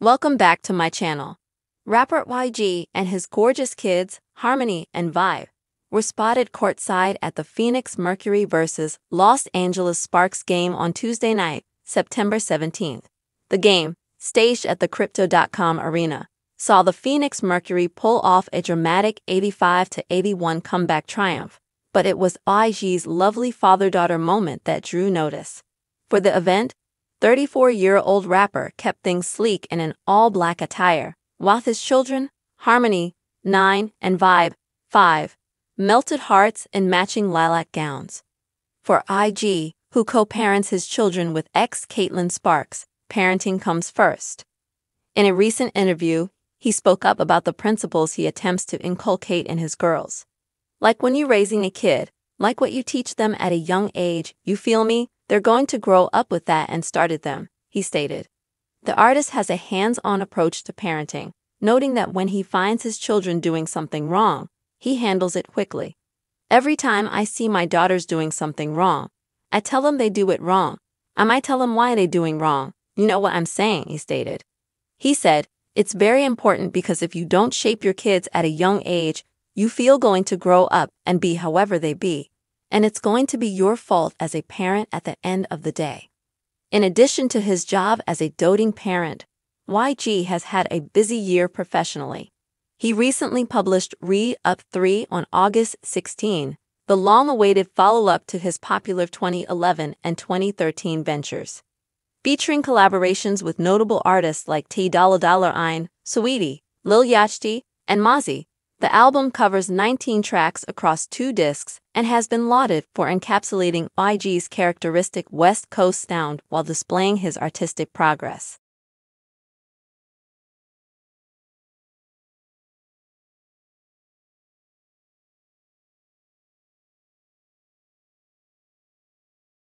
Welcome back to my channel. Rapper YG and his gorgeous kids, Harmony and Vibe, were spotted courtside at the Phoenix Mercury vs. Los Angeles Sparks game on Tuesday night, September 17th. The game, staged at the Crypto.com arena, saw the Phoenix Mercury pull off a dramatic 85-81 comeback triumph, but it was YG's lovely father-daughter moment that drew notice. For the event, 34-year-old rapper kept things sleek in an all-black attire, while his children, Harmony, 9, and Vibe, 5, melted hearts in matching lilac gowns. For YG, who co-parents his children with ex Catelyn Sparks, parenting comes first. In a recent interview, he spoke up about the principles he attempts to inculcate in his girls. Like when you're raising a kid, like what you teach them at a young age, you feel me? They're going to grow up with that and started them, he stated. The artist has a hands on approach to parenting, noting that when he finds his children doing something wrong, he handles it quickly. Every time I see my daughters doing something wrong, I tell them they do it wrong. I might tell them why they're doing wrong. You know what I'm saying, he stated. He said, It's very important because if you don't shape your kids at a young age, you feel going to grow up and be however they be. And it's going to be your fault as a parent at the end of the day. In addition to his job as a doting parent, YG has had a busy year professionally. He recently published Re Up 3 on August 16, the long awaited follow up to his popular 2011 and 2013 ventures. Featuring collaborations with notable artists like T Dolla Dollar Ein, Saweetie, Lil Yachty, and Mozzy, the album covers 19 tracks across two discs and has been lauded for encapsulating YG's characteristic West Coast sound while displaying his artistic progress.